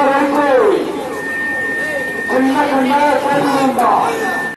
こんなこんな、こんなもんだ。